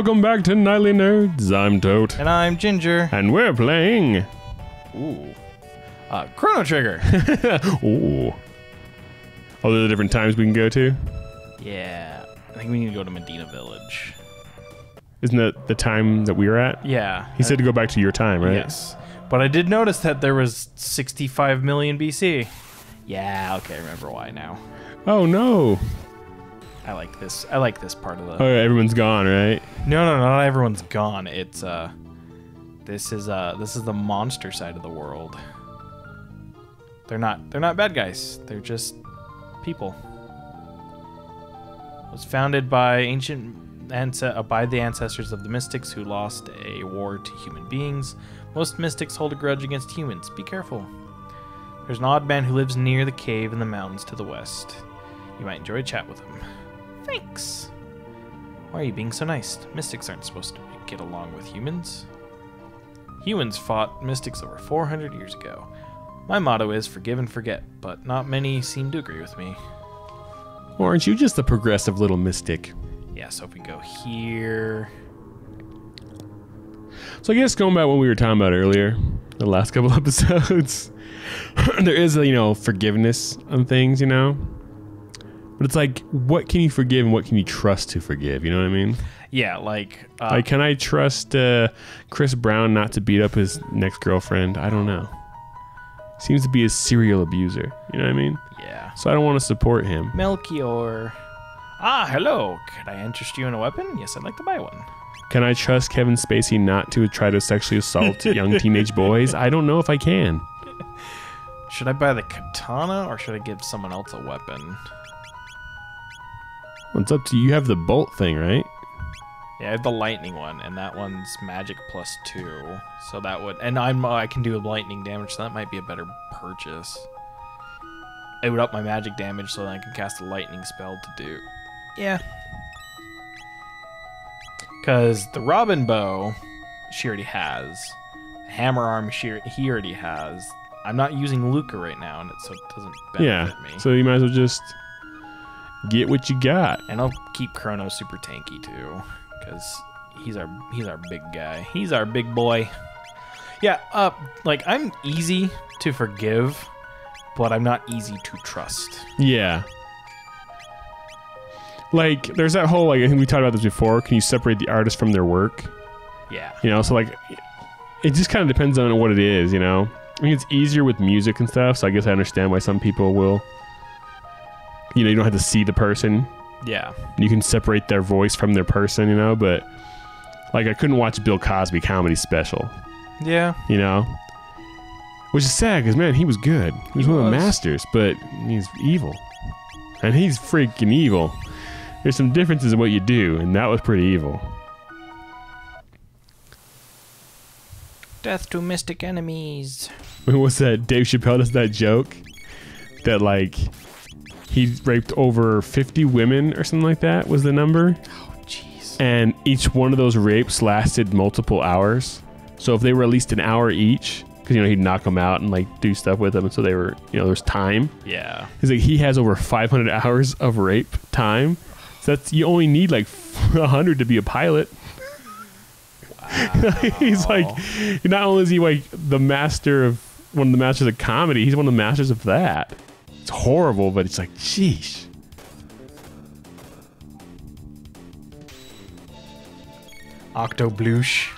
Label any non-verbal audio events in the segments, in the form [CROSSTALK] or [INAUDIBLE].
welcome back to Knightly Nerds. I'm Tote. And I'm Ginger. And we're playing. Ooh. Uh, Chrono Trigger. [LAUGHS] Ooh. Oh, there are different times we can go to? yeah. I think we need to go to Medina Village. Isn't that the time that we were at? Yeah. He said to go back to your time, right? Yes. But I did notice that there was 65 million BC. Yeah, okay, I remember why now. Oh, no. I like this. I like this part of the. Oh, yeah, everyone's gone, right? No, no, no, not everyone's gone. It's uh this is uh this is the monster side of the world. They're not they're not bad guys. They're just people. It was founded by ancient ance- uh, by the ancestors of the mystics who lost a war to human beings. Most mystics hold a grudge against humans. Be careful. There's an odd man who lives near the cave in the mountains to the west. You might enjoy a chat with him. Thanks. Why are you being so nice? Mystics aren't supposed to get along with humans. Humans fought mystics over 400 years ago. My motto is forgive and forget, but not many seem to agree with me. Or aren't you just a progressive little mystic? Yeah, so if we go here. So I guess going back what we were talking about earlier, the last couple [LAUGHS] episodes, there is a, you know forgiveness on things, you know. But it's like, what can you forgive and what can you trust to forgive? You know what I mean? Yeah, like. Uh, Like, can I trust uh, Chris Brown not to beat up his next girlfriend? I don't know. Seems to be a serial abuser. You know what I mean? yeah. So I don't want to support him. Melchior. Ah, hello. Could I interest you in a weapon? Yes, I'd like to buy one. Can I trust Kevin Spacey not to try to sexually assault [LAUGHS] young teenage boys? I don't know if I can. Should I buy the katana or should I give someone else a weapon? It's up to you. You have the bolt thing, right? Yeah, I have the lightning one, and that one's magic plus two. So that would, and I'm uh, I can do lightning damage, so that might be a better purchase. It would up my magic damage, so then I can cast a lightning spell to do. Yeah. Because the Robin bow, she already has. Hammer arm, she he already has. I'm not using Lucca right now, and it so it doesn't benefit Yeah. me. So you might as well just get what you got. And I'll keep Chrono super tanky too, because he's our he's our big guy. He's our big boy. Yeah, uh, like I'm easy to forgive, but I'm not easy to trust. Yeah. Like, there's that whole like I think we talked about this before. Can you separate the artist from their work? Yeah, You know, so like, it just kind of depends on what it is. You know, I mean, it's easier with music and stuff. So I guess I understand why some people will. You know, you don't have to see the person. yeah, You can separate their voice from their person. You know, but like I couldn't watch Bill Cosby comedy special. yeah. You know. Which is sad because man, he was good. He was He one of the masters, but he's evil, and he's freaking evil. There's some differences in what you do, and that was pretty evil. Death to mystic enemies. [LAUGHS] What's that? Dave Chappelle does that joke that like he raped over 50 women or something like that was the number, Oh jeez. and each one of those rapes lasted multiple hours. So if they were at least an hour each, because you know he'd knock them out and like do stuff with them, and so they were you know there's time. Yeah. He's like he has over 500 hours of rape time. So that's you only need like [LAUGHS] 100 to be a pilot. Wow. [LAUGHS] he's like, not only is he like the master of one of the masters of comedy, he's one of the masters of that. It's horrible, but it's like, sheesh. Octobloosh.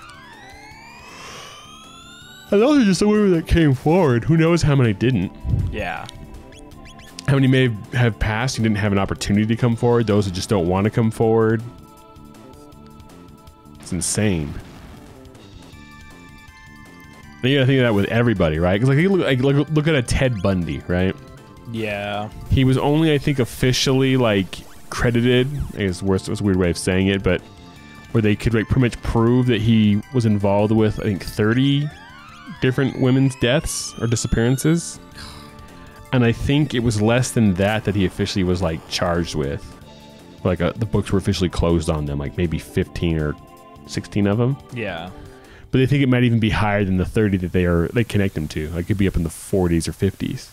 And those are just the women that came forward. Who knows how many didn't? Yeah. How many may have passed who didn't have an opportunity to come forward? Those who just don't want to come forward. It's insane. And you gotta think of that with everybody, right? Because like, look, like look, look at a Ted Bundy, right? Yeah. He was only, I think, officially like credited. I guess worst was a weird way of saying it, but where they could like pretty much prove that he was involved with, I think, thirty different women's deaths or disappearances. And I think it was less than that that he officially was like charged with. Like uh, the books were officially closed on them, like maybe fifteen or sixteen of them. Yeah. But they think it might even be higher than the thirty that they are they connect him to. Like it could be up in the forties or fifties.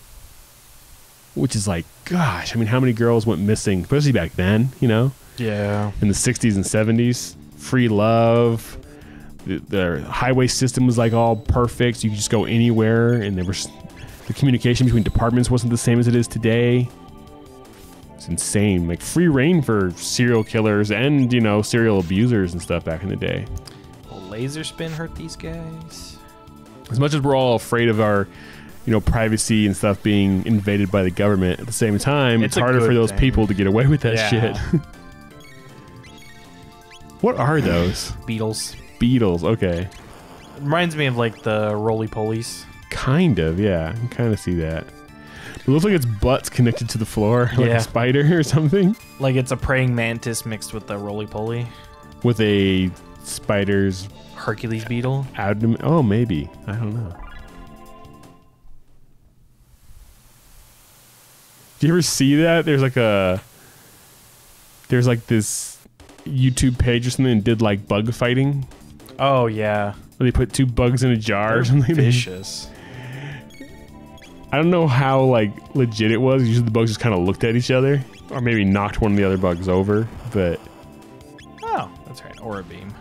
Which is like, gosh, I mean, how many girls went missing, especially back then, you know, Yeah. in the 60s and 70s free love. The, the highway system was like all perfect. You could just go anywhere, and there was the communication between departments wasn't the same as it is today. It's insane. Like free reign for serial killers and you know serial abusers and stuff back in the day. Will laser spin hurt these guys? As much as we're all afraid of our, you know, privacy and stuff being invaded by the government, at the same time, It's it's, harder for those thing. people to get away with that Yeah. shit. [LAUGHS] what are those? Beetles. Beetles. Okay. Reminds me of like the roly polies. Kind of, yeah. I can kind of see that. It looks like its butt's connected to the floor, [LAUGHS] like Yeah. a spider or something, Like it's a praying mantis mixed with the roly poly. with a spider's Hercules beetle. abdomen. Oh, maybe. I don't know. Do you ever see that? There's like a there's like this YouTube page or something that did like bug fighting. Oh yeah. Where they put two bugs in a jar or something. Vicious. I don't know how like legit it was. Usually the bugs just kind of looked at each other, or maybe knocked one of the other bugs over. But Oh, that's right. Aura beam.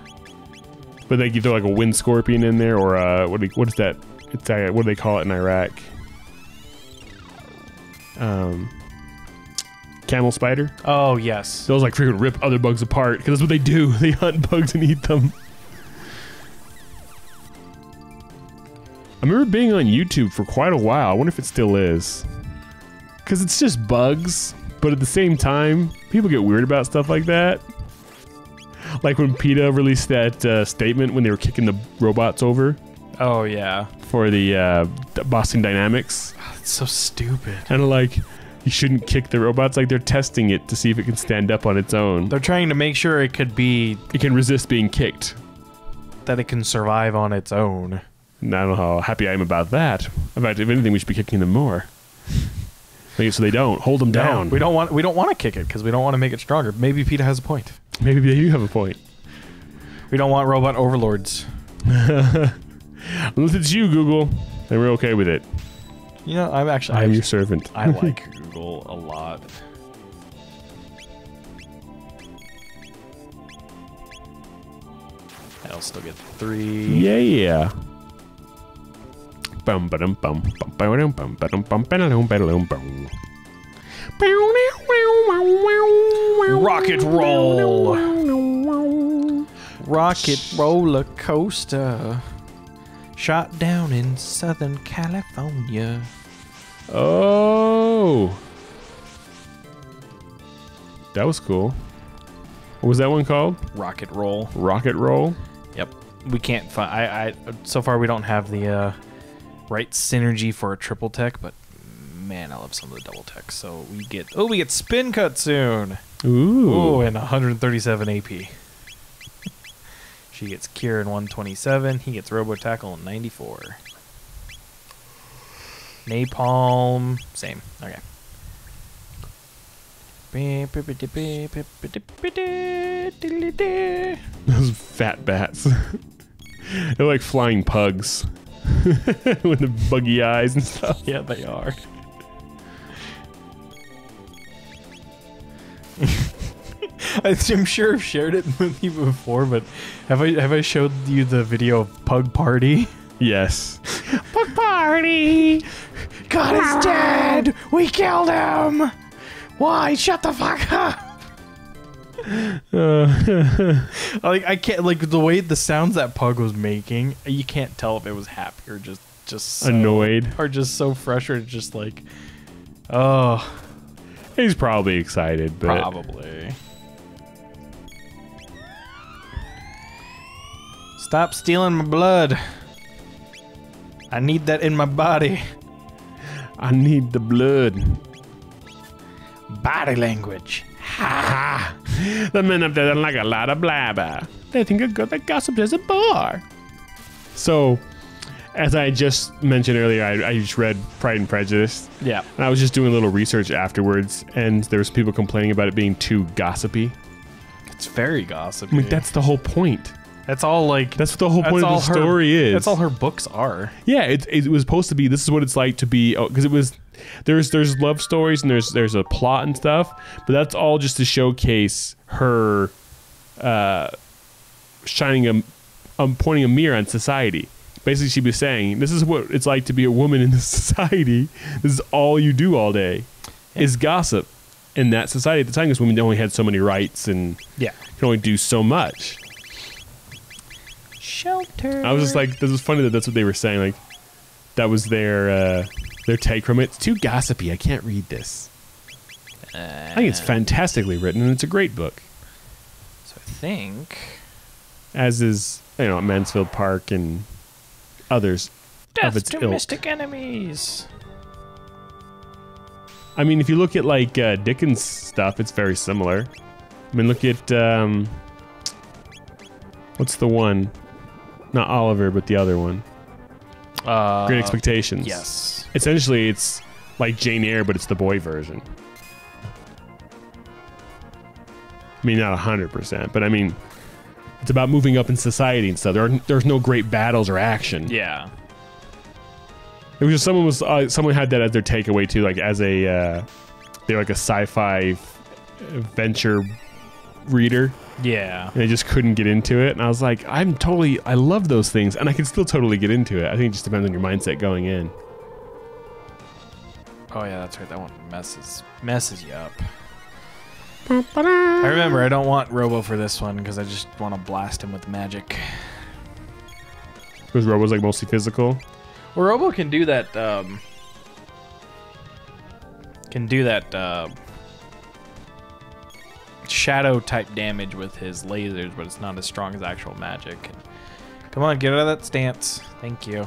but they give throw like a wind scorpion in there, or uh, what? Do, what is that? It's uh, what do they call it in Iraq? Um, camel spider. Oh yes. Those like freaking rip other bugs apart because that's what they do. [LAUGHS] They hunt bugs and eat them. I remember being on YouTube for quite a while. I wonder if it still is. Because it's just bugs, but at the same time, people get weird about stuff like that. Like when PETA released that uh, statement when they were kicking the robots over Oh yeah. for the uh, Boston Dynamics. It's so stupid. And like, you shouldn't kick the robots. Like they're testing it to see if it can stand up on its own. They're trying to make sure it could be It can resist being kicked. that it can survive on its own. And I don't know how happy I am about that. In fact, if anything, we should be kicking them more. It so they don't. Hold them down. We don't want we don't want to kick it because we don't want to make it stronger. Maybe PETA has a point. Maybe they do have a point. We don't want robot overlords. [LAUGHS] Unless it's you, Google, then we're okay with it. You know, I'm actually I'm I, your servant. I like [LAUGHS] Google a lot. I'll still get three. yeah, yeah. Bum ba-dum bum bum ba-dum bum ba-dum bum ba-dum ba-dum bum. Rocket roll. Rocket roller coaster. Shot down in Southern California. Oh, that was cool. What was that one called? Rocket roll. Rocket roll. Yep. We can't find. I. I. So far, we don't have the uh, right synergy for a triple tech, but man, I love some of the double techs. So we get. Oh, we get spin cut soon. Ooh. Ooh, and 137 AP. She gets cure in 127. He gets robo tackle in 94. Napalm, same. Okay. Those fat bats. [LAUGHS] They're like flying pugs [LAUGHS] with the buggy eyes and stuff. Yeah, they are. I'm sure I've shared it [LAUGHS] with you before, but have I have I showed you the video of Pug Party? Yes. [LAUGHS] Pug party. God is dead! We killed him! Why? Shut the fuck up! Uh, [LAUGHS] Like I can't like the way the sounds that Pug was making, you can't tell if it was happy or just just so, Annoyed. or just so frustrated, just like oh He's probably excited, but probably. Stop stealing my blood. I need that in my body. I need the blood. Body language. Ha! ha. The men up there don't like a lot of blabber. They think a girl that gossips is a bore. So, as I just mentioned earlier, I, I just read Pride and Prejudice, Yeah. and I was just doing a little research afterwards, and there was people complaining about it being too gossipy. It's very gossipy. I mean, that's the whole point. That's all like That's what the whole point of the her- story is. That's all her books are. Yeah, it, it was supposed to be. This is what it's like to be because it was. There's there's love stories and there's there's a plot and stuff, but that's all just to showcase her, uh, shining a, um, pointing a mirror on society. Basically, she was saying, "This is what it's like to be a woman in this [LAUGHS] society. This is all you do all day, is gossip." In that society at the time, because women only had so many rights and Yeah. could only do so much. Shelter. I was just like, this is funny that that's what they were saying. Like, that was their uh, their take from it. It's too gossipy. I can't read this. I think it's fantastically written, and it's a great book. So I think As is, you know, Mansfield Park and others of death its to ilk. mystic enemies. I mean, if you look at like uh, Dickens stuff, it's very similar. I mean, look at um, what's the one? Not Oliver, but the other one. Uh, Great Expectations. Yes. Essentially, it's like Jane Eyre, but it's the boy version. I mean, not hundred percent, but I mean, it's about moving up in society and stuff. There are, there's no great battles or action. Yeah. It was just someone was uh, someone had that as their takeaway too, like as a uh, they're like a sci-fi adventure reader, Yeah. and they just couldn't get into it. And I was like, I'm totally, I love those things, and I can still totally get into it. I think it just depends on your mindset going in. Oh yeah, that's right. That one messes messes you up. I remember I don't want Robo for this one because I just want to blast him with magic. Because Robo's like mostly physical. Well, Robo can do that. Um, can do that uh, shadow type damage with his lasers, but it's not as strong as actual magic. Come on, get out of that stance. Thank you.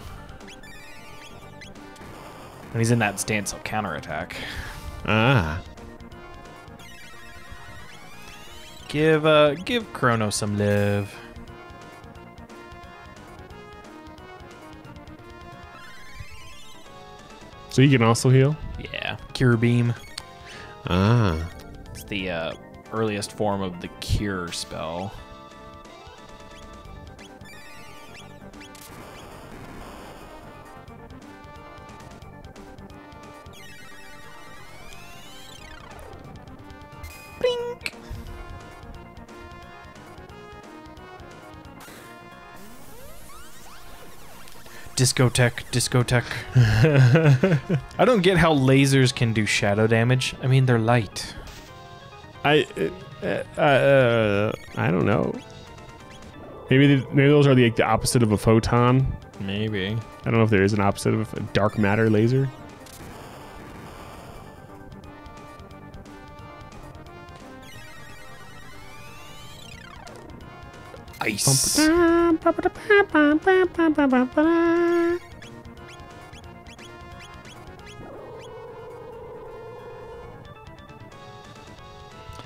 When he's in that stance, he'll counterattack. Ah, Give uh, give Chrono some love. so he can also heal. Yeah, Cure Beam. Ah, It's the uh, earliest form of the Cure spell. Blink. Discotheque, discotheque. [LAUGHS] I don't get how lasers can do shadow damage. I mean, they're light. I, uh, uh, uh, I don't know. Maybe the, maybe those are the, like, the opposite of a photon. Maybe. I don't know if there is an opposite of a dark matter laser. Ice.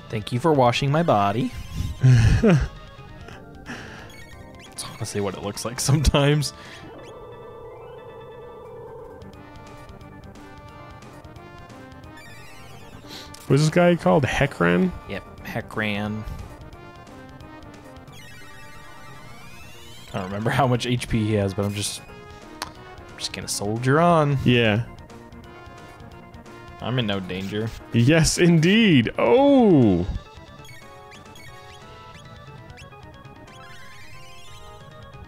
Thank you for washing my body. [LAUGHS] It's honestly what it looks like sometimes. What's this guy called? Heckran? Yep, Heckran. I don't remember how much HP he has, but I'm just I'm just gonna soldier on. Yeah. I'm in no danger. Yes, indeed. Oh.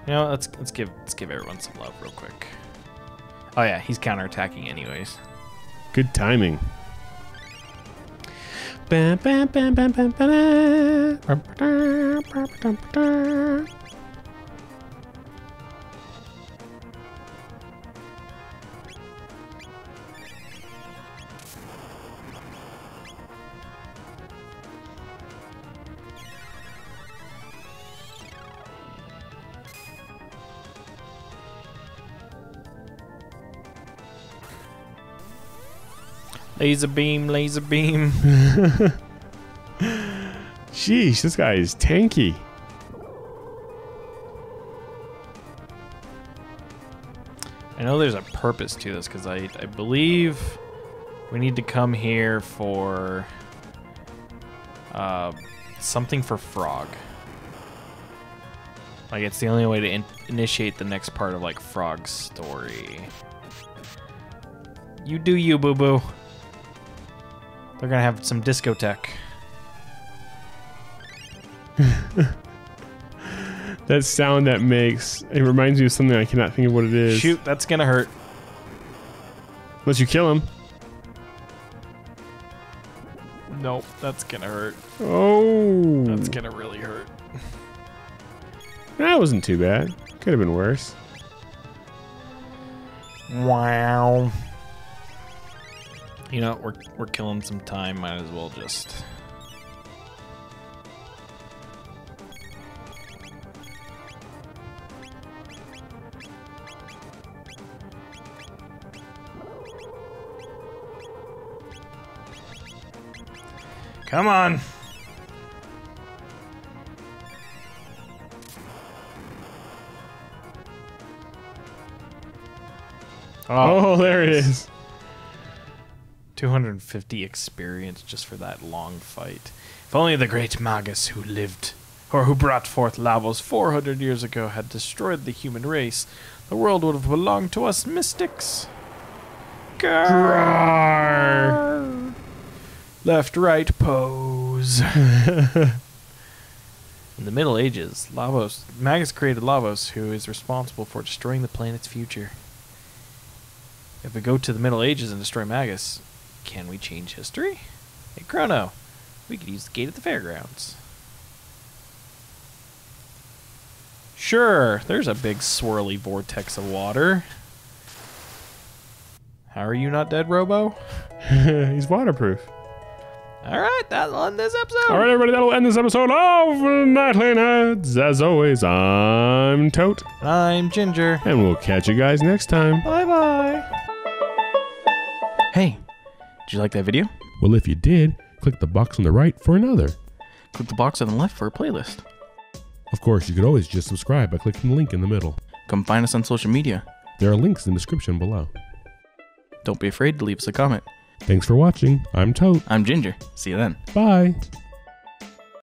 You know, let's let's give let's give everyone some love real quick. Oh yeah, he's counterattacking anyways. Good timing. Bam, bam, bam, bam, bam, ba-da. Bam, ba-da, ba, Laser beam, laser beam. [LAUGHS] Sheesh, this guy is tanky. I know there's a purpose to this because I I believe we need to come here for uh, something for Frog. Like it's the only way to in- initiate the next part of like Frog's story. You do you, boo boo. They're gonna have some discotheque. [LAUGHS] that sound that makes. It reminds me of something I cannot think of what it is. Shoot, that's gonna hurt. Unless you kill him. Nope, that's gonna hurt. Oh. That's gonna really hurt. That wasn't too bad. Could have been worse. Wow. You know, we're we're killing some time. Might as well just. Come on. Oh, oh there it is. 250 experience just for that long fight. If only the great Magus who lived, or who brought forth Lavos 400 years ago, had destroyed the human race, the world would have belonged to us mystics. Grrr. Left, right, pose. [LAUGHS] In the Middle Ages, Lavos, Magus created Lavos, who is responsible for destroying the planet's future. If we go to the Middle Ages and destroy Magus, can we change history? Hey, Chrono, we could use the gate at the fairgrounds. Sure, there's a big swirly vortex of water. How are you not dead, Robo? [LAUGHS] He's waterproof. All right, that'll end this episode. All right, everybody, that'll end this episode of Knightly Nerds. As always, I'm Tote, I'm Ginger. and we'll catch you guys next time. Bye bye. Did you like that video? Well, if you did, click the box on the right for another. Click the box on the left for a playlist. Of course, you could always just subscribe by clicking the link in the middle. Come find us on social media. There are links in the description below. Don't be afraid to leave us a comment. Thanks for watching. I'm Tote. I'm Ginger. See you then. Bye.